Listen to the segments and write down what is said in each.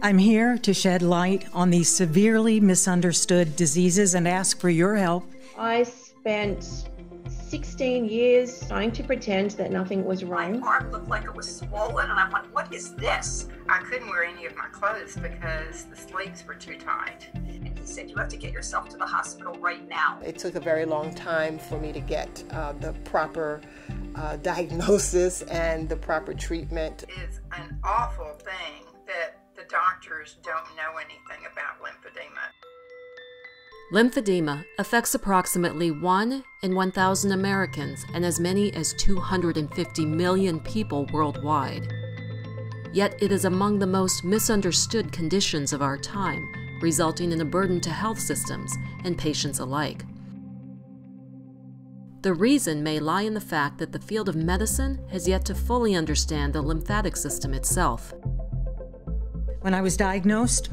I'm here to shed light on these severely misunderstood diseases and ask for your help. I spent 16 years trying to pretend that nothing was wrong. My arm looked like it was swollen, and I'm like, what is this? I couldn't wear any of my clothes because the sleeves were too tight. And he said, you have to get yourself to the hospital right now. It took a very long time for me to get uh, the proper uh, diagnosis and the proper treatment. It's an awful thing that the doctors don't know anything about lymphedema. Lymphedema affects approximately 1 in 1,000 Americans and as many as 250 million people worldwide. Yet it is among the most misunderstood conditions of our time, resulting in a burden to health systems and patients alike. The reason may lie in the fact that the field of medicine has yet to fully understand the lymphatic system itself. When I was diagnosed,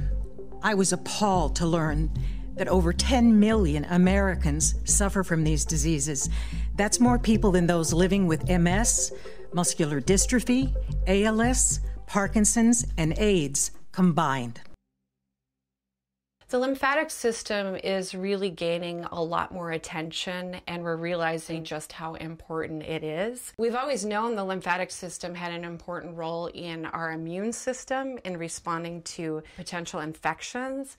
I was appalled to learn that over 10 million Americans suffer from these diseases. That's more people than those living with MS, muscular dystrophy, ALS, Parkinson's, and AIDS combined. The lymphatic system is really gaining a lot more attention, and we're realizing just how important it is. We've always known the lymphatic system had an important role in our immune system in responding to potential infections.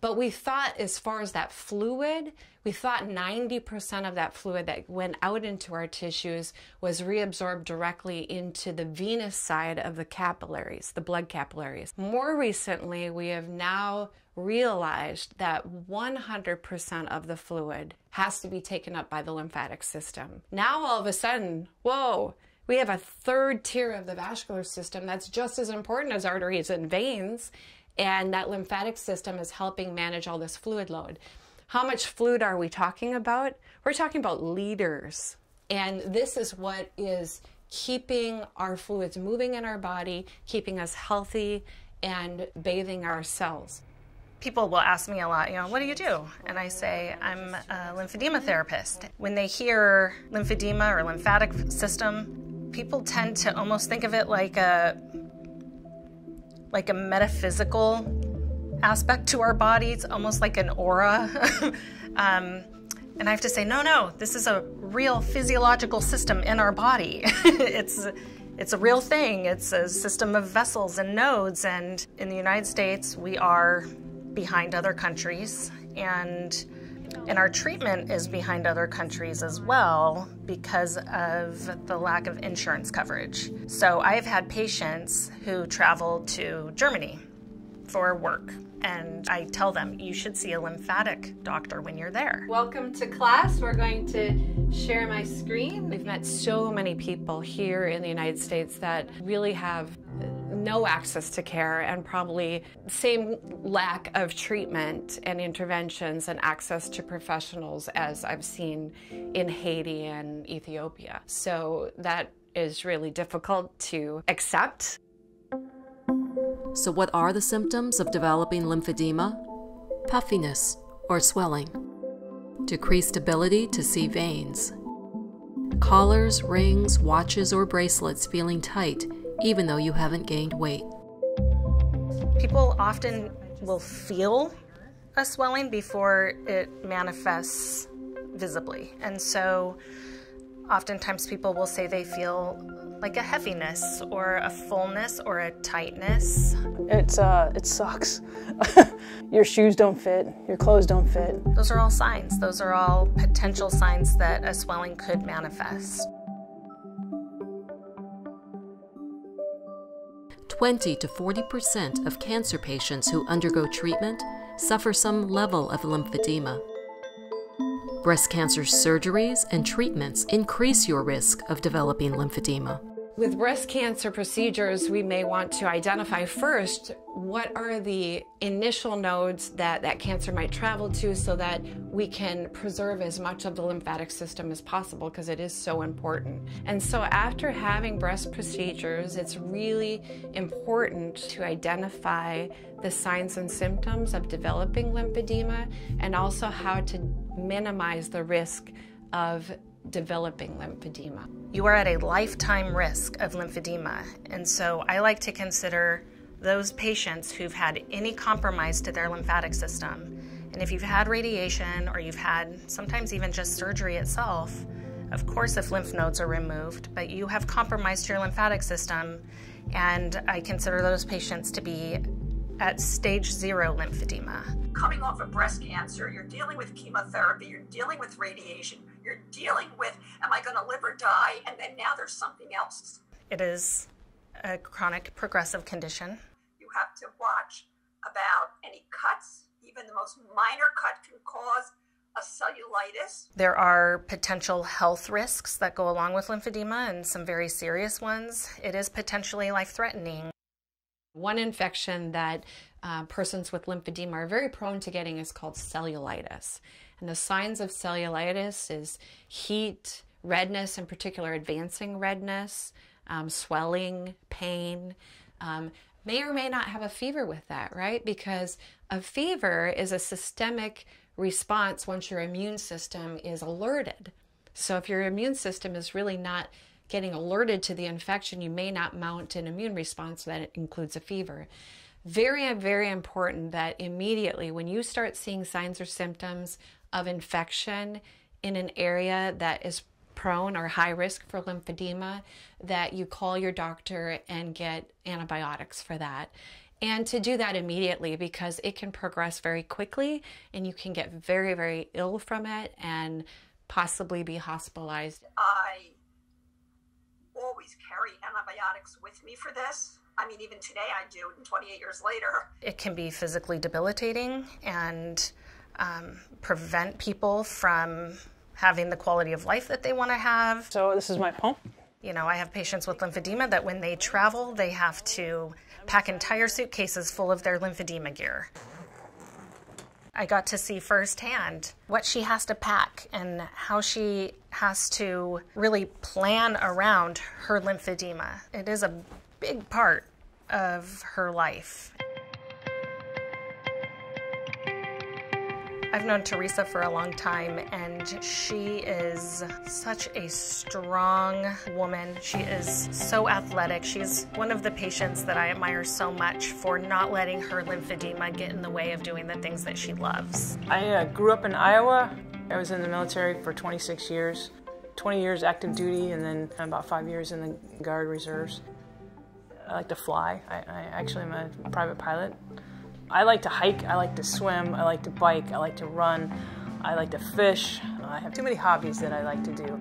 But we thought, as far as that fluid, we thought 90% of that fluid that went out into our tissues was reabsorbed directly into the venous side of the capillaries, the blood capillaries. More recently, we have now realized that 100% of the fluid has to be taken up by the lymphatic system. Now, all of a sudden, whoa, we have a third tier of the vascular system that's just as important as arteries and veins and that lymphatic system is helping manage all this fluid load. How much fluid are we talking about? We're talking about liters. And this is what is keeping our fluids moving in our body, keeping us healthy, and bathing our cells. People will ask me a lot, you know, what do you do? And I say, I'm a lymphedema therapist. When they hear lymphedema or lymphatic system, people tend to almost think of it like a like a metaphysical aspect to our bodies, almost like an aura. um, and I have to say, no, no, this is a real physiological system in our body. it's it's a real thing. It's a system of vessels and nodes. And in the United States, we are behind other countries. And and our treatment is behind other countries as well because of the lack of insurance coverage. So I've had patients who travel to Germany for work and I tell them you should see a lymphatic doctor when you're there. Welcome to class. We're going to share my screen. We've met so many people here in the United States that really have no access to care and probably same lack of treatment and interventions and access to professionals as I've seen in Haiti and Ethiopia. So that is really difficult to accept. So, what are the symptoms of developing lymphedema? Puffiness or swelling, decreased ability to see veins, collars, rings, watches, or bracelets feeling tight even though you haven't gained weight. People often will feel a swelling before it manifests visibly. And so oftentimes people will say they feel like a heaviness or a fullness or a tightness. It's uh it sucks. your shoes don't fit, your clothes don't fit. Those are all signs. Those are all potential signs that a swelling could manifest. 20 to 40% of cancer patients who undergo treatment suffer some level of lymphedema. Breast cancer surgeries and treatments increase your risk of developing lymphedema. With breast cancer procedures, we may want to identify first what are the initial nodes that that cancer might travel to so that we can preserve as much of the lymphatic system as possible because it is so important. And so after having breast procedures, it's really important to identify the signs and symptoms of developing lymphedema and also how to minimize the risk of developing lymphedema. You are at a lifetime risk of lymphedema, and so I like to consider those patients who've had any compromise to their lymphatic system, and if you've had radiation or you've had sometimes even just surgery itself, of course, if lymph nodes are removed, but you have compromised your lymphatic system, and I consider those patients to be at stage zero lymphedema. Coming off of breast cancer, you're dealing with chemotherapy, you're dealing with radiation, you're dealing with, am I going to live or die? And then now there's something else. It is a chronic progressive condition. You have to watch about any cuts, even the most minor cut can cause a cellulitis. There are potential health risks that go along with lymphedema and some very serious ones. It is potentially life threatening. One infection that uh, persons with lymphedema are very prone to getting is called cellulitis. And the signs of cellulitis is heat, redness, in particular advancing redness, um, swelling, pain. Um, may or may not have a fever with that, right? Because a fever is a systemic response once your immune system is alerted. So if your immune system is really not getting alerted to the infection, you may not mount an immune response that includes a fever. Very, very important that immediately when you start seeing signs or symptoms of infection in an area that is prone or high risk for lymphedema, that you call your doctor and get antibiotics for that. And to do that immediately because it can progress very quickly and you can get very, very ill from it and possibly be hospitalized. I always carry antibiotics with me for this. I mean, even today I do, and 28 years later. It can be physically debilitating and um, prevent people from having the quality of life that they want to have. So, this is my home. You know, I have patients with lymphedema that when they travel, they have to pack entire suitcases full of their lymphedema gear. I got to see firsthand what she has to pack and how she has to really plan around her lymphedema. It is a big part of her life. I've known Teresa for a long time, and she is such a strong woman. She is so athletic. She's one of the patients that I admire so much for not letting her lymphedema get in the way of doing the things that she loves. I uh, grew up in Iowa. I was in the military for 26 years 20 years active duty, and then about five years in the Guard Reserves. I like to fly. I, I actually am a private pilot. I like to hike, I like to swim, I like to bike, I like to run, I like to fish. I have too many hobbies that I like to do.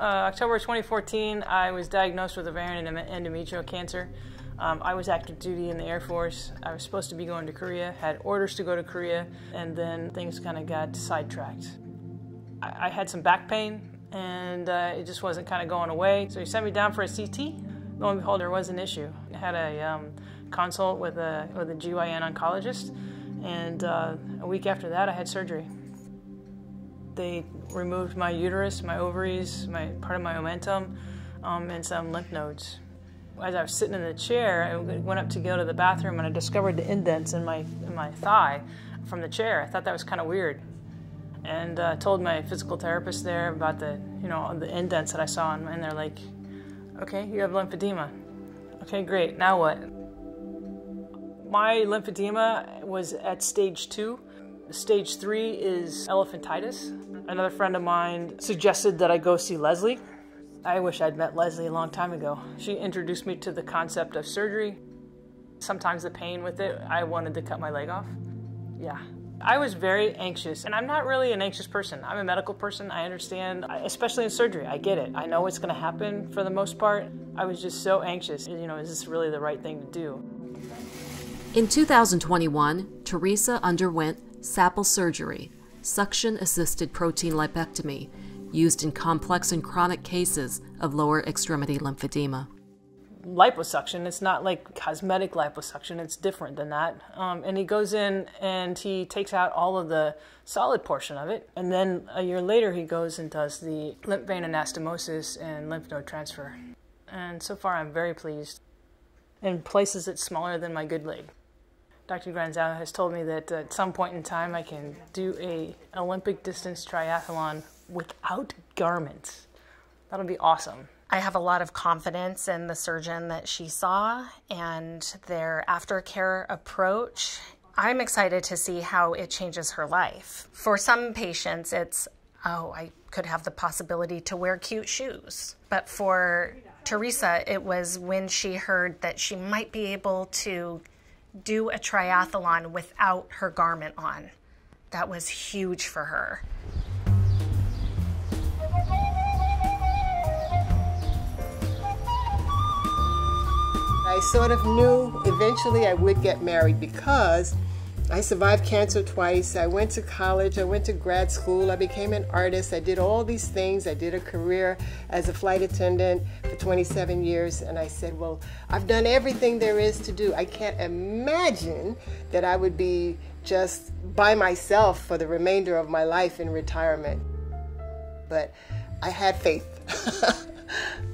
Uh, October 2014, I was diagnosed with ovarian and endometrial cancer. Um, I was active duty in the Air Force. I was supposed to be going to Korea, had orders to go to Korea, and then things kind of got sidetracked. I, I had some back pain and uh, it just wasn't kind of going away. So he sent me down for a CT. Lo and behold, there was an issue. I had a um, consult with a, with a GYN oncologist, and uh, a week after that, I had surgery. They removed my uterus, my ovaries, my part of my omentum, um, and some lymph nodes. As I was sitting in the chair, I went up to go to the bathroom, and I discovered the indents in my in my thigh from the chair. I thought that was kind of weird and uh, told my physical therapist there about the you know the indents that I saw, and they're like, "Okay, you have lymphedema. Okay, great. Now what?" My lymphedema was at stage two. Stage three is elephantitis. Another friend of mine suggested that I go see Leslie. I wish I'd met Leslie a long time ago. She introduced me to the concept of surgery. Sometimes the pain with it, I wanted to cut my leg off. Yeah, I was very anxious, and I'm not really an anxious person. I'm a medical person. I understand, especially in surgery. I get it. I know it's going to happen for the most part. I was just so anxious. You know, is this really the right thing to do? In 2021, Teresa underwent SAPL surgery, suction assisted protein lipectomy, used in complex and chronic cases of lower extremity lymphedema liposuction. It's not like cosmetic liposuction. It's different than that. Um, and he goes in and he takes out all of the solid portion of it. And then a year later, he goes and does the lymph vein anastomosis and lymph node transfer. And so far, I'm very pleased. In places it's smaller than my good leg. Dr. Granzow has told me that at some point in time I can do a Olympic distance triathlon without garments. That'll be awesome. I have a lot of confidence in the surgeon that she saw and their aftercare approach. I'm excited to see how it changes her life. For some patients, it's, oh, I could have the possibility to wear cute shoes. But for Teresa, it was when she heard that she might be able to do a triathlon without her garment on. That was huge for her. Sort of knew eventually I would get married because I survived cancer twice. I went to college, I went to grad school, I became an artist, I did all these things. I did a career as a flight attendant for 27 years, and I said, Well, I've done everything there is to do. I can't imagine that I would be just by myself for the remainder of my life in retirement. But I had faith.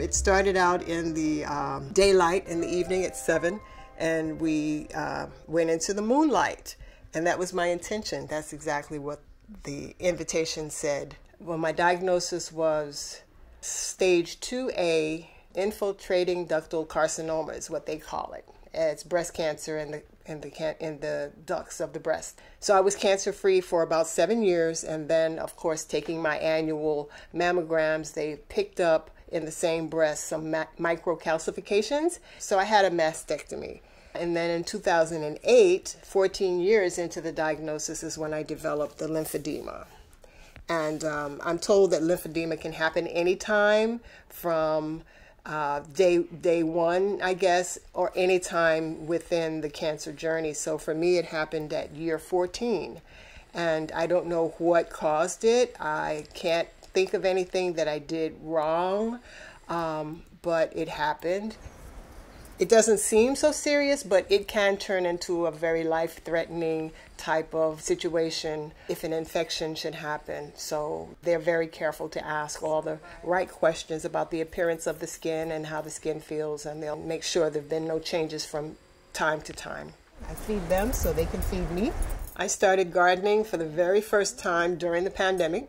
it started out in the um, daylight in the evening at 7 and we uh, went into the moonlight. And that was my intention. That's exactly what the invitation said. Well, my diagnosis was stage 2A infiltrating ductal carcinoma, is what they call it. It's breast cancer in the in the in the ducts of the breast. So I was cancer free for about seven years, and then of course taking my annual mammograms, they picked up in the same breast some microcalcifications. So I had a mastectomy. And then in 2008, 14 years into the diagnosis, is when I developed the lymphedema. And um, I'm told that lymphedema can happen anytime from uh, day day one, I guess, or anytime within the cancer journey. So for me, it happened at year 14, and I don't know what caused it. I can't think of anything that I did wrong, um, but it happened it doesn't seem so serious, but it can turn into a very life threatening type of situation if an infection should happen. So they're very careful to ask all the right questions about the appearance of the skin and how the skin feels, and they'll make sure there have been no changes from time to time. I feed them so they can feed me. I started gardening for the very first time during the pandemic.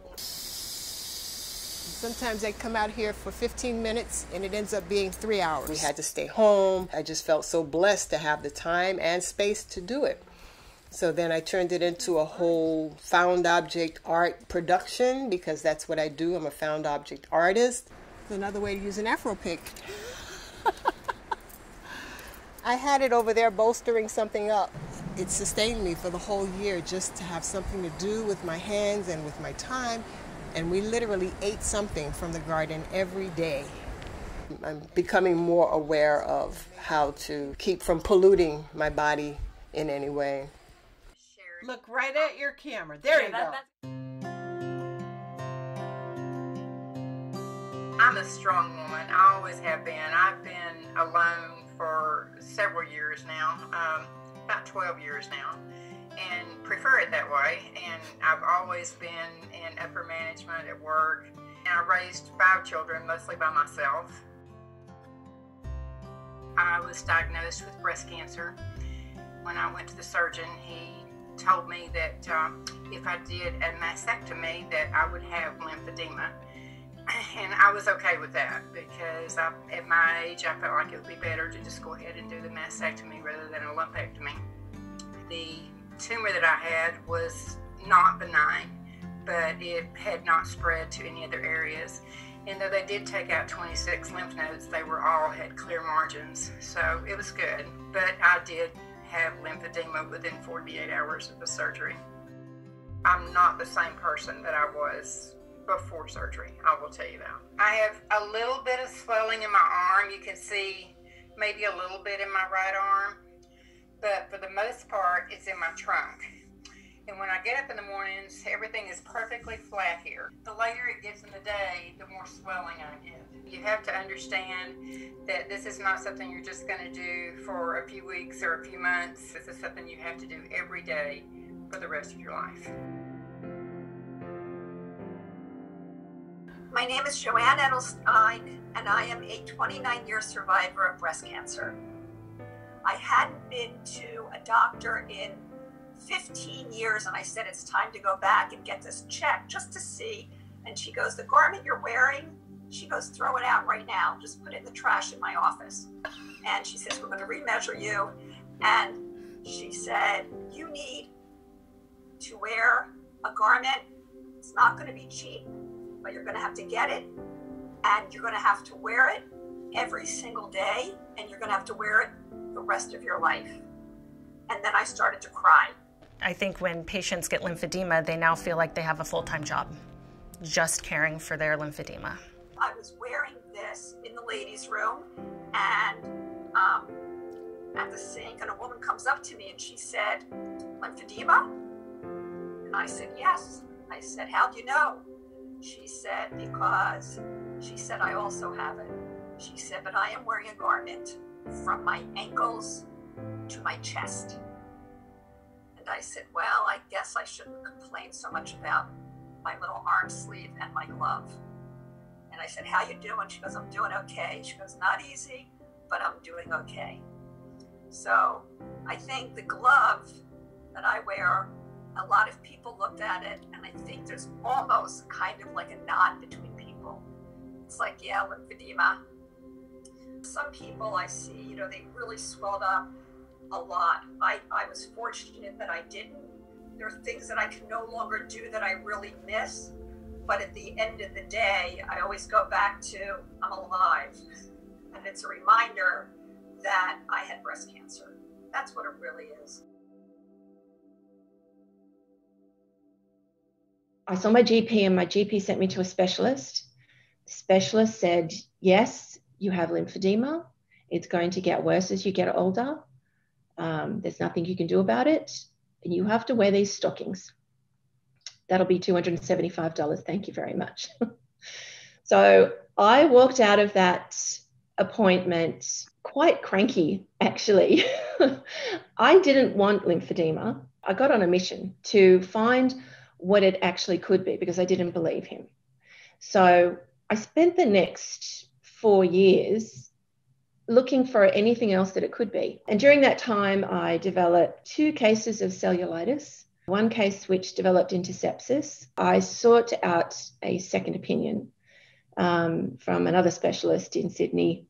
Sometimes I come out here for 15 minutes and it ends up being three hours. We had to stay home. I just felt so blessed to have the time and space to do it. So then I turned it into a whole found object art production because that's what I do. I'm a found object artist. Another way to use an Afro pick. I had it over there bolstering something up. It sustained me for the whole year just to have something to do with my hands and with my time and we literally ate something from the garden every day. I'm becoming more aware of how to keep from polluting my body in any way. Look right at your camera. There yeah, you that, go. I'm a strong woman. I always have been. I've been alone for several years now, um, about 12 years now and prefer it that way. And I've always been in upper management at work. And I raised five children, mostly by myself. I was diagnosed with breast cancer. When I went to the surgeon, he told me that uh, if I did a mastectomy, that I would have lymphedema. And I was okay with that because I, at my age, I felt like it would be better to just go ahead and do the mastectomy rather than a lumpectomy. The tumor that I had was not benign, but it had not spread to any other areas. And though they did take out 26 lymph nodes, they were all had clear margins. So it was good. But I did have lymphedema within 48 hours of the surgery. I'm not the same person that I was before surgery, I will tell you that. I have a little bit of swelling in my arm. You can see maybe a little bit in my right arm but for the most part, it's in my trunk. And when I get up in the mornings, everything is perfectly flat here. The later it gets in the day, the more swelling I get. You have to understand that this is not something you're just going to do for a few weeks or a few months. This is something you have to do every day for the rest of your life. My name is Joanne Edelstein, and I am a 29 year survivor of breast cancer. I hadn't been to a doctor in 15 years, and I said, It's time to go back and get this checked just to see. And she goes, The garment you're wearing She goes, throw it out right now. Just put it in the trash in my office. And she says, we're going to remeasure you. And she said, you need to wear a garment. It's not going to be cheap, but you're going to have to get it. And you're going to have to wear it every single day. And you're going to have to wear it the rest of your life. And then I started to cry. I think when patients get lymphedema, they now feel like they have a full time job just caring for their lymphedema. I was wearing this in the ladies' room and um, at the sink, and a woman comes up to me and she said, Lymphedema? And I said, Yes. I said, How do you know? She said, Because she said, I also have it. She said, But I am wearing a garment from my ankles to my chest. And I said, Well, I guess I shouldn't complain so much about my little arm sleeve and my glove. And I said, How you doing? She goes, I'm doing okay. She goes, Not easy, but I'm doing okay. So I think the glove that I wear, a lot of people looked at it, and I think there's almost kind of like a nod between people. It's like, yeah, lymphedema. Some people I see, you know, they really swelled up a lot. I, I was fortunate that I didn't. There are things that I can no longer do that I really miss. But at the end of the day, I always go back to I'm alive. And it's a reminder that I had breast cancer. That's what it really is. I saw my GP, and my GP sent me to a specialist. The specialist said, Yes, you have lymphedema. It's going to get worse as you get older. Um, there's nothing you can do about it. And you have to wear these stockings. That'll be $275. Thank you very much. so I walked out of that appointment quite cranky, actually. I didn't want lymphedema. I got on a mission to find what it actually could be because I didn't believe him. So I spent the next four years looking for anything else that it could be. And during that time, I developed two cases of cellulitis, one case which developed into sepsis. I sought out a second opinion um, from another specialist in Sydney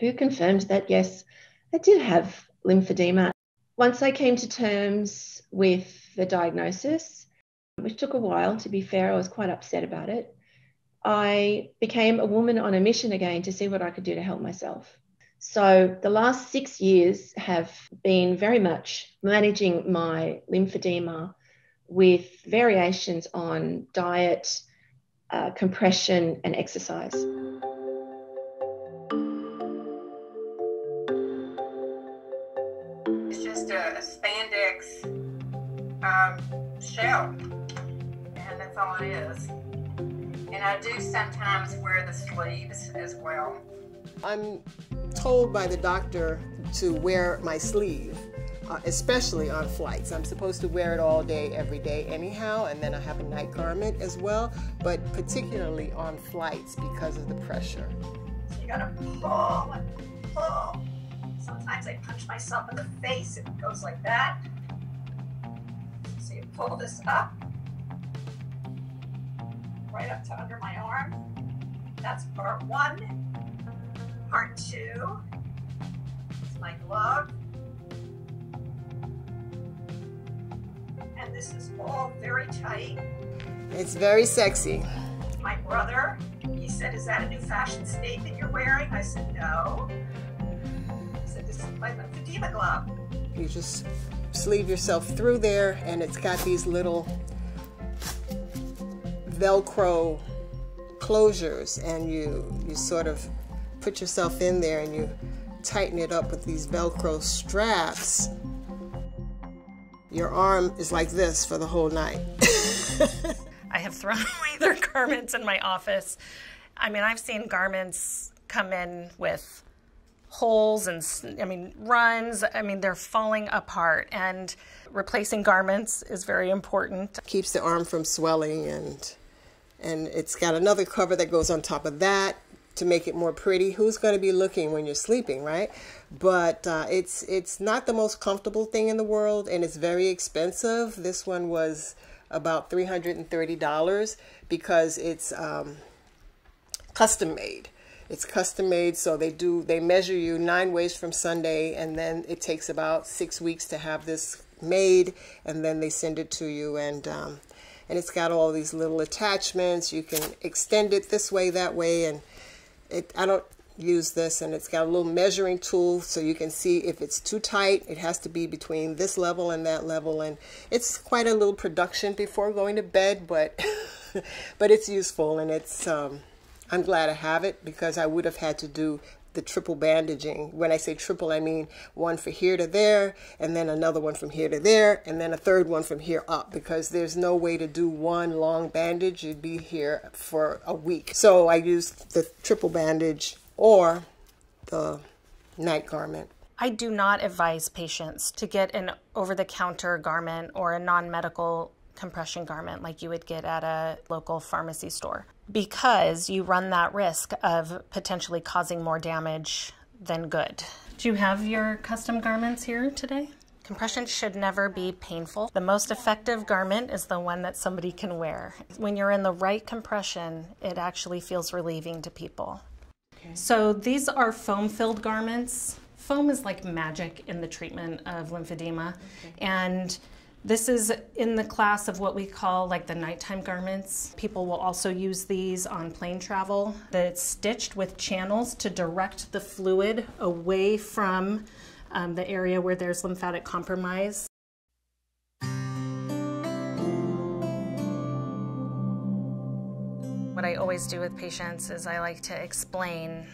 who confirmed that, yes, I did have lymphedema. Once I came to terms with the diagnosis, which took a while, to be fair, I was quite upset about it. I became a woman on a mission again to see what I could do to help myself. So the last six years have been very much managing my lymphedema with variations on diet, uh, compression, and exercise. It's just a, a spandex um, shell, that's all it is. And I do sometimes wear the sleeves as well. I'm told by the doctor to wear my sleeve, uh, especially on flights. I'm supposed to wear it all day, every day, anyhow, and then I have a night garment as well, but particularly on flights because of the pressure. So you gotta pull and pull. Sometimes I punch myself in the face, it goes like that. So you pull this up, right up to under my arm. That's part one. Part two is my glove. And this is all very tight. It's very sexy. My brother, he said, Is that a new fashion statement you're wearing? I said, No. He said, This is my lymphedema glove. You just sleeve yourself through there, and it's got these little Velcro closures, and you you sort of put yourself in there and you tighten it up with these Velcro straps. Your arm is like this for the whole night. I have thrown away their garments in my office. I mean, I've seen garments come in with holes and I mean runs. I mean, they're falling apart and replacing garments is very important. Keeps the arm from swelling and and it's got another cover that goes on top of that to make it more pretty. Who's going to be looking when you're sleeping, right? But uh, it's it's not the most comfortable thing in the world, and it's very expensive. This one was about three hundred and thirty dollars because it's um, custom made. It's custom made, so they do they measure you nine ways from Sunday, and then it takes about six weeks to have this made, and then they send it to you, and um, and it's got all these little attachments. You can extend it this way, that way, and it. I don't use this, and it's got a little measuring tool, so you can see if it's too tight. It has to be between this level and that level, and it's quite a little production before going to bed, but but it's useful, and it's. Um, I'm glad I have it because I would have had to do the triple bandaging. When I say triple, I mean one for here to there, and then another one from here to there, and then a third one from here up because there's no way to do one long bandage. You'd be here for a week. So I used the triple bandage or the night garment. I do not advise patients to get an over the counter garment or a non medical compression garment like you would get at a local pharmacy store because you run that risk of potentially causing more damage than good. Do you have your custom garments here today? Compression should never be painful. The most effective garment is the one that somebody can wear. When you're in the right compression, it actually feels relieving to people. Okay. So these are foam filled garments. Foam is like magic in the treatment of lymphedema. Okay. And this is in the class of what we call like the nighttime garments. People will also use these on plane travel. It's stitched with channels to direct the fluid away from um, the area where there's lymphatic compromise. What I always do with patients is I like to explain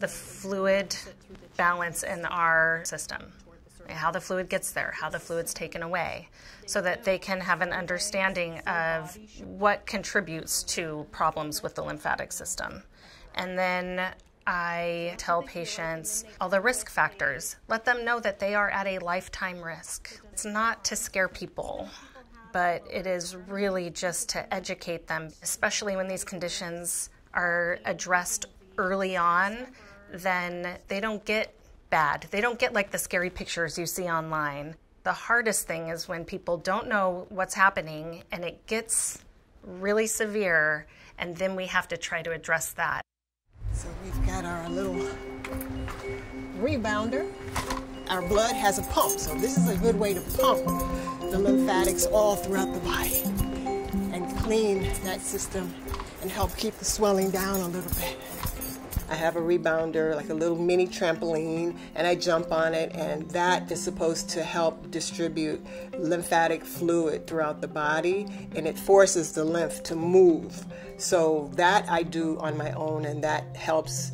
the fluid balance in our system how the fluid gets there, how the fluid's taken away, so that they can have an understanding of what contributes to problems with the lymphatic system. And then I tell patients all the risk factors. Let them know that they are at a lifetime risk. It's not to scare people, but it is really just to educate them, especially when these conditions are addressed early on, then they don't get bad. They don't get like the scary pictures you see online. The hardest thing is when people don't know what's happening and it gets really severe, and then we have to try to address that. So we've got our little rebounder. Our blood has a pump, so this is a good way to pump the lymphatics all throughout the body and clean that system and help keep the swelling down a little bit. I have a rebounder, like a little mini trampoline, and I jump on it, and that is supposed to help distribute lymphatic fluid throughout the body, and it forces the lymph to move. So that I do on my own, and that helps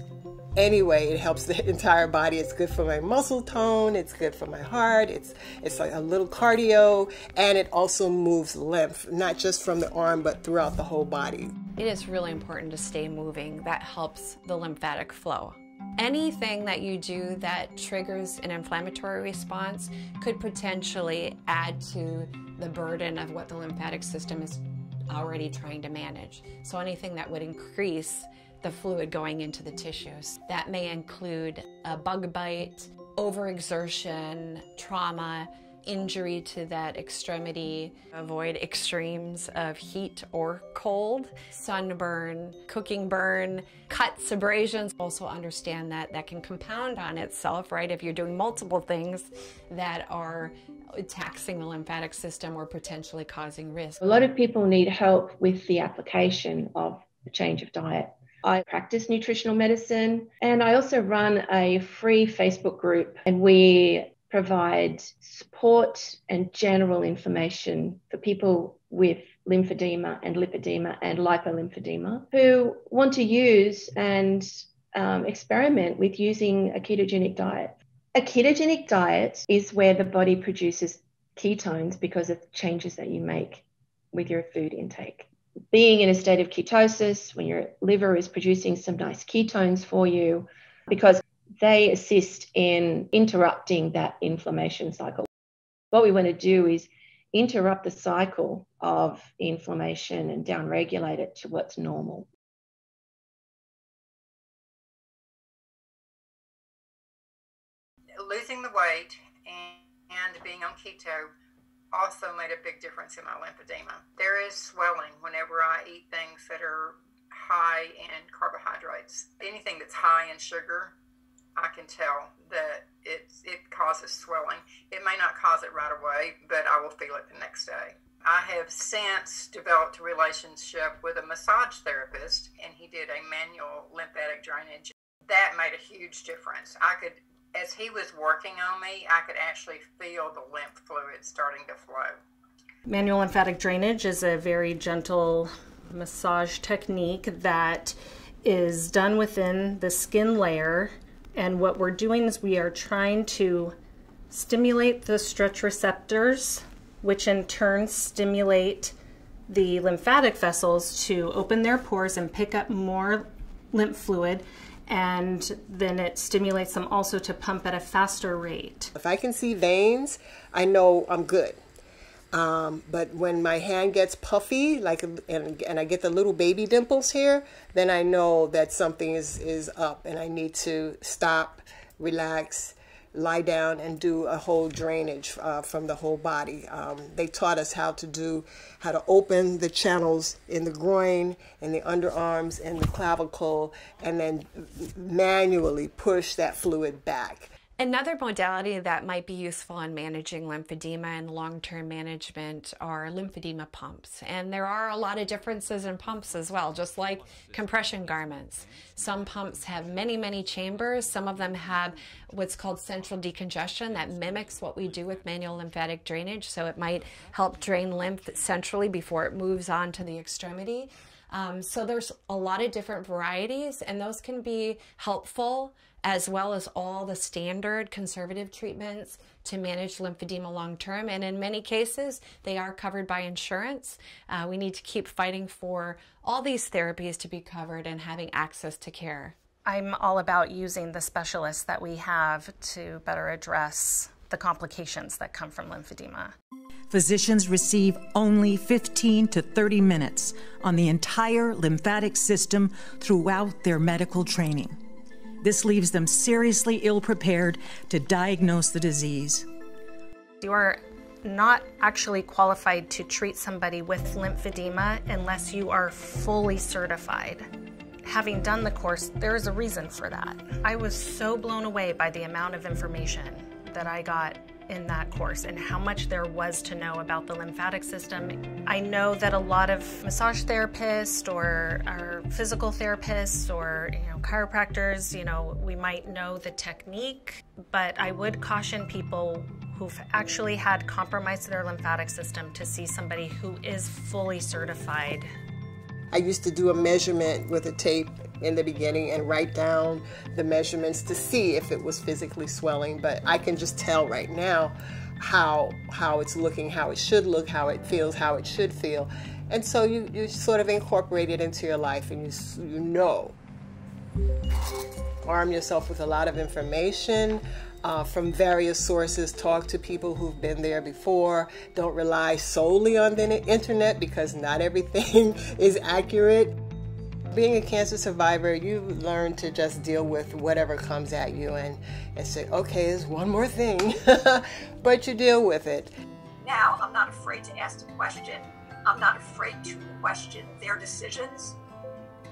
anyway. It helps the entire body. It's good for my muscle tone. It's good for my heart. It's it's like a little cardio and it also moves lymph not just from the arm but throughout the whole body it is really important to stay moving. That helps the lymphatic flow. Anything that you do that triggers an inflammatory response could potentially add to the burden of what the lymphatic system is already trying to manage. So anything that would increase the fluid going into the tissues. That may include a bug bite, overexertion, trauma, injury to that extremity. Avoid extremes of heat or cold, sunburn, cooking burn, cuts, abrasions. Also understand that that can compound on itself, right? If you're doing multiple things that are taxing the lymphatic system or potentially causing risk. A lot of people need help with the application of the change of diet. I practice nutritional medicine and I also run a free Facebook group and we provide support and general information for people with lymphedema and lipedema and lipolymphedema who want to use and um, experiment with using a ketogenic diet. A ketogenic diet is where the body produces ketones because of changes that you make with your food intake being in a state of ketosis, when your liver is producing some nice ketones for you, because they assist in interrupting that inflammation cycle. What we want to do is interrupt the cycle of inflammation and downregulate it to what's normal. Losing the weight and being on keto also made a big difference in my lymphedema. There is swelling whenever I eat things that are high in carbohydrates. Anything that's high in sugar, I can tell that it, it causes swelling. It may not cause it right away, but I will feel it the next day. I have since developed a relationship with a massage therapist, and he did a manual lymphatic drainage. That made a huge difference. I could, as he was working on me, I could actually feel the lymph fluid starting to flow. Manual lymphatic drainage is a very gentle massage technique that is done within the skin layer. And what we're doing is we are trying to stimulate the stretch receptors, which in turn stimulate the lymphatic vessels to open their pores and pick up more lymph fluid. And then it stimulates them also to pump at a faster rate. If I can see veins, I know I'm good. Um, but when my hand gets puffy, like and, and I get the little baby dimples here, then I know that something is, is up and I need to stop, relax, lie down and do a whole drainage uh, from the whole body. Um, they taught us how to do, how to open the channels in the groin and the underarms and the clavicle and then manually push that fluid back. Another modality that might be useful in managing lymphedema and long term management are lymphedema pumps. And there are a lot of differences in pumps as well, just like compression garments. Some pumps have many, many chambers. Some of them have what's called central decongestion that mimics what we do with manual lymphatic drainage. So it might help drain lymph centrally before it moves on to the extremity. Um, so there's a lot of different varieties, and those can be helpful as well as all the standard conservative treatments to manage lymphedema long term. And in many cases, they are covered by insurance. Uh, we need to keep fighting for all these therapies to be covered and having access to care. I'm all about using the specialists that we have to better address the complications that come from lymphedema. Physicians receive only 15 to 30 minutes on the entire lymphatic system throughout their medical training. This leaves them seriously ill prepared to diagnose the disease. You are not actually qualified to treat somebody with lymphedema unless you are fully certified. Having done the course, there is a reason for that. I was so blown away by the amount of information that I got in that course and how much there was to know about the lymphatic system. I know that a lot of massage therapists or, or physical therapists or you know chiropractors, you know, we might know the technique, but I would caution people who've actually had compromise to their lymphatic system to see somebody who is fully certified. I used to do a measurement with a tape in the beginning and write down the measurements to see if it was physically swelling. But I can just tell right now how how it's looking, how it should look, how it feels, how it should feel. And so you, you sort of incorporate it into your life and you, you know. Arm yourself with a lot of information uh, from various sources. Talk to people who've been there before. Don't rely solely on the internet because not everything is accurate. Being a cancer survivor, you learn to just deal with whatever comes at you and, and say, okay, there's one more thing, but you deal with it. Now, I'm not afraid to ask a question. I'm not afraid to question their decisions.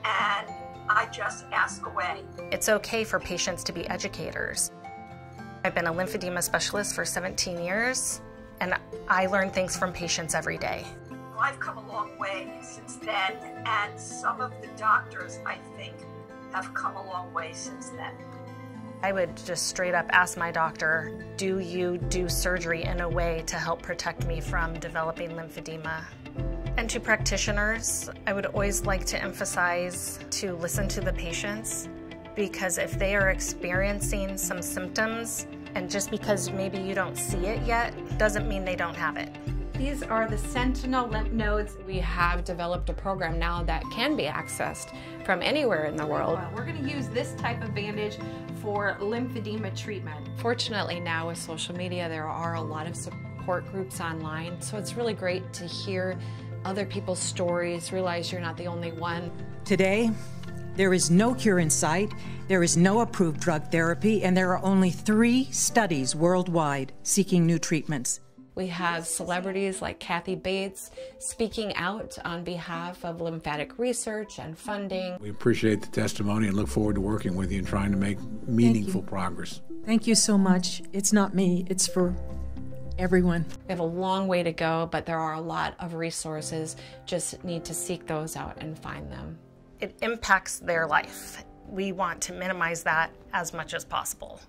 And I just ask away. It's okay for patients to be educators. I've been a lymphedema specialist for 17 years, and I learn things from patients every day. I've come a long way since then, and some of the doctors, I think, have come a long way since then. I would just straight up ask my doctor, do you do surgery in a way to help protect me from developing lymphedema? And to practitioners, I would always like to emphasize to listen to the patients because if they are experiencing some symptoms, and just because maybe you don't see it yet, doesn't mean they don't have it. These are the sentinel lymph nodes. We have developed a program now that can be accessed from anywhere in the world. We're going to use this type of bandage for lymphedema treatment. Fortunately, now with social media, there are a lot of support groups online, so it's really great to hear other people's stories, realize you're not the only one. Today, there is no cure in sight, there is no approved drug therapy, and there are only three studies worldwide seeking new treatments. We have celebrities like Kathy Bates speaking out on behalf of lymphatic research and funding. We appreciate the testimony and look forward to working with you and trying to make meaningful progress. Thank you so much. It's not me, it's for everyone. We have a long way to go, but there are a lot of resources. Just need to seek those out and find them. It impacts their life. We want to minimize that as much as possible.